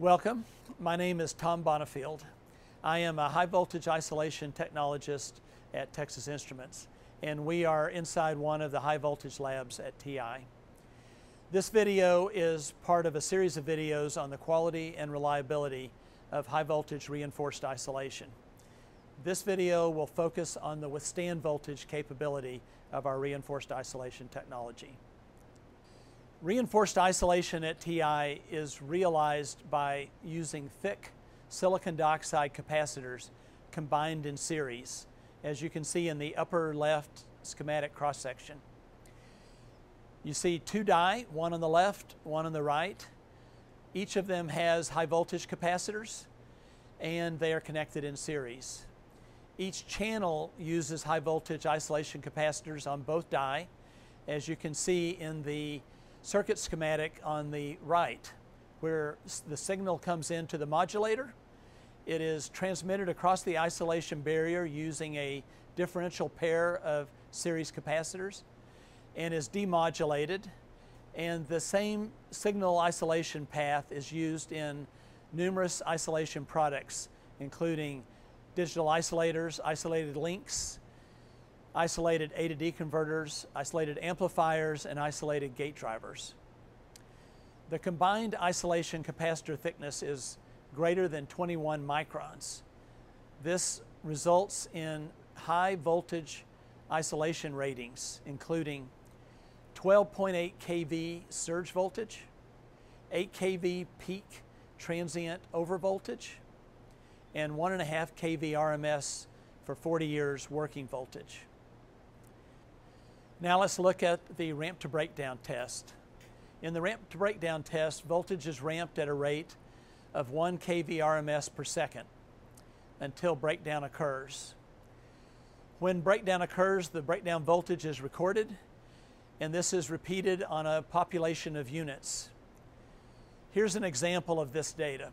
Welcome. My name is Tom Bonifield. I am a high voltage isolation technologist at Texas Instruments, and we are inside one of the high voltage labs at TI. This video is part of a series of videos on the quality and reliability of high voltage reinforced isolation. This video will focus on the withstand voltage capability of our reinforced isolation technology. Reinforced isolation at TI is realized by using thick silicon dioxide capacitors combined in series, as you can see in the upper left schematic cross section. You see two die, one on the left, one on the right. Each of them has high voltage capacitors and they are connected in series. Each channel uses high voltage isolation capacitors on both die, as you can see in the circuit schematic on the right, where the signal comes into the modulator. It is transmitted across the isolation barrier using a differential pair of series capacitors and is demodulated. And the same signal isolation path is used in numerous isolation products, including digital isolators, isolated links, isolated A to D converters, isolated amplifiers, and isolated gate drivers. The combined isolation capacitor thickness is greater than 21 microns. This results in high voltage isolation ratings, including 12.8 kV surge voltage, 8 kV peak transient overvoltage, and 1.5 kV RMS for 40 years working voltage. Now let's look at the ramp to breakdown test. In the ramp to breakdown test, voltage is ramped at a rate of 1 kV RMS per second until breakdown occurs. When breakdown occurs, the breakdown voltage is recorded, and this is repeated on a population of units. Here's an example of this data.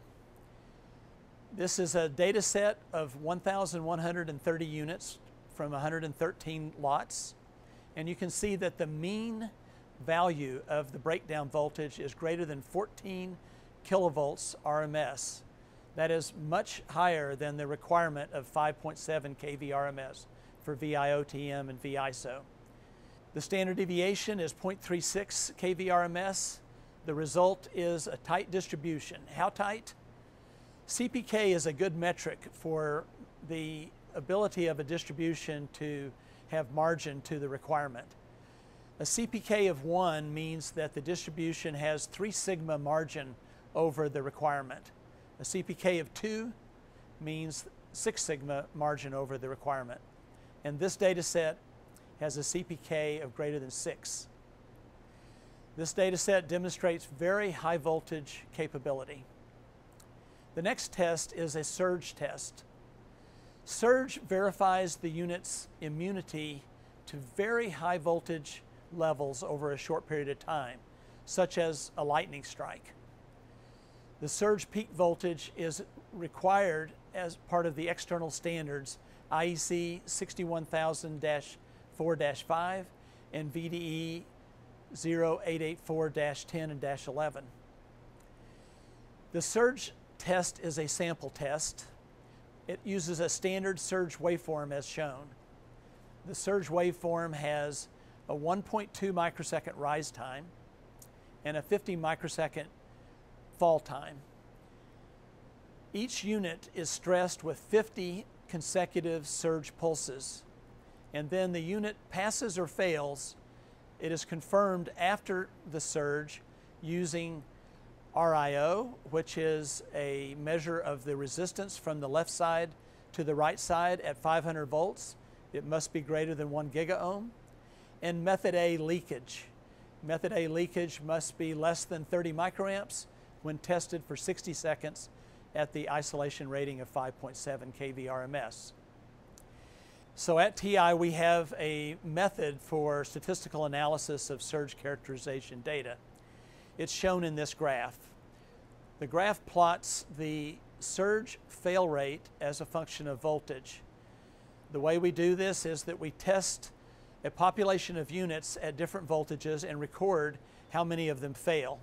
This is a data set of 1,130 units from 113 lots. And you can see that the mean value of the breakdown voltage is greater than 14 kilovolts RMS. That is much higher than the requirement of 5.7 kV RMS for VIOTM and VISO. The standard deviation is 0.36 kV RMS. The result is a tight distribution. How tight? CPK is a good metric for the ability of a distribution to have margin to the requirement. A CPK of 1 means that the distribution has 3 sigma margin over the requirement. A CPK of 2 means 6 sigma margin over the requirement. And this data set has a CPK of greater than 6. This data set demonstrates very high voltage capability. The next test is a surge test. Surge verifies the unit's immunity to very high voltage levels over a short period of time, such as a lightning strike. The surge peak voltage is required as part of the external standards IEC 61000-4-5 and VDE 0884-10 and 11. The surge test is a sample test. It uses a standard surge waveform as shown. The surge waveform has a 1.2 microsecond rise time and a 50 microsecond fall time. Each unit is stressed with 50 consecutive surge pulses, and then the unit passes or fails. It is confirmed after the surge using RIO, which is a measure of the resistance from the left side to the right side at 500 volts. It must be greater than 1 gigaohm. And method A leakage. Method A leakage must be less than 30 microamps when tested for 60 seconds at the isolation rating of 5.7 kV RMS. So at TI, we have a method for statistical analysis of surge characterization data. It's shown in this graph. The graph plots the surge fail rate as a function of voltage. The way we do this is that we test a population of units at different voltages and record how many of them fail.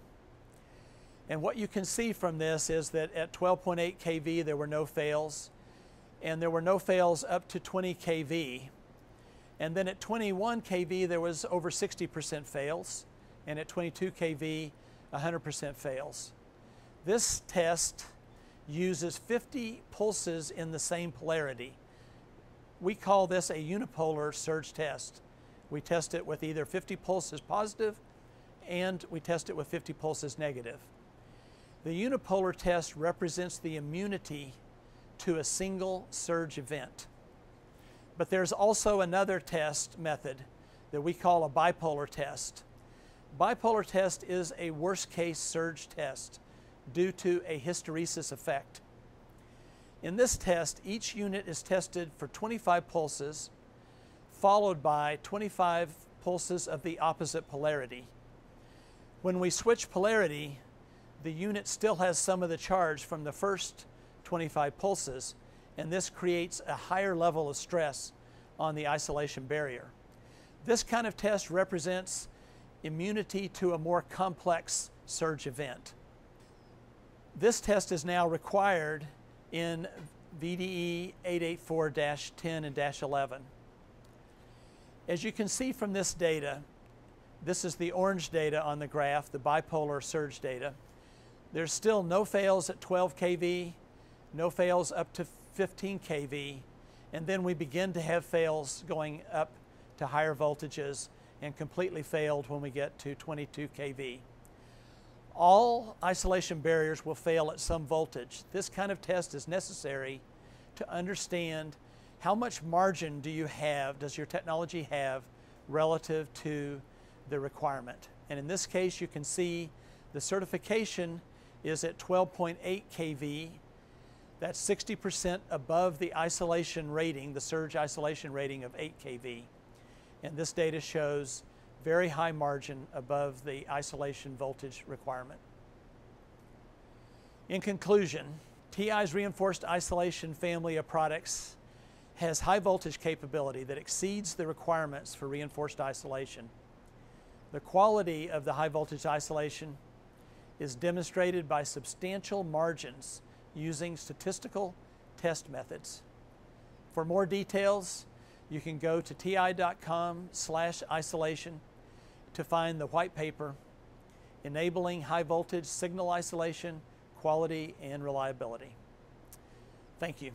And what you can see from this is that at 12.8 kV there were no fails, and there were no fails up to 20 kV. And then at 21 kV there was over 60% fails, and at 22 kV 100% fails. This test uses 50 pulses in the same polarity. We call this a unipolar surge test. We test it with either 50 pulses positive and we test it with 50 pulses negative. The unipolar test represents the immunity to a single surge event. But there's also another test method that we call a bipolar test. Bipolar test is a worst case surge test due to a hysteresis effect. In this test, each unit is tested for 25 pulses, followed by 25 pulses of the opposite polarity. When we switch polarity, the unit still has some of the charge from the first 25 pulses, and this creates a higher level of stress on the isolation barrier. This kind of test represents immunity to a more complex surge event. This test is now required in VDE 884-10 and 11. As you can see from this data, this is the orange data on the graph, the bipolar surge data. There's still no fails at 12 kV, no fails up to 15 kV, and then we begin to have fails going up to higher voltages and completely failed when we get to 22 kV. All isolation barriers will fail at some voltage. This kind of test is necessary to understand how much margin do you have, does your technology have relative to the requirement. And in this case, you can see the certification is at 12.8 kV. That's 60% above the isolation rating, the surge isolation rating of 8 kV. And this data shows very high margin above the isolation voltage requirement. In conclusion, TI's reinforced isolation family of products has high voltage capability that exceeds the requirements for reinforced isolation. The quality of the high voltage isolation is demonstrated by substantial margins using statistical test methods. For more details, you can go to ti.com slash isolation to find the white paper enabling high voltage signal isolation, quality, and reliability. Thank you.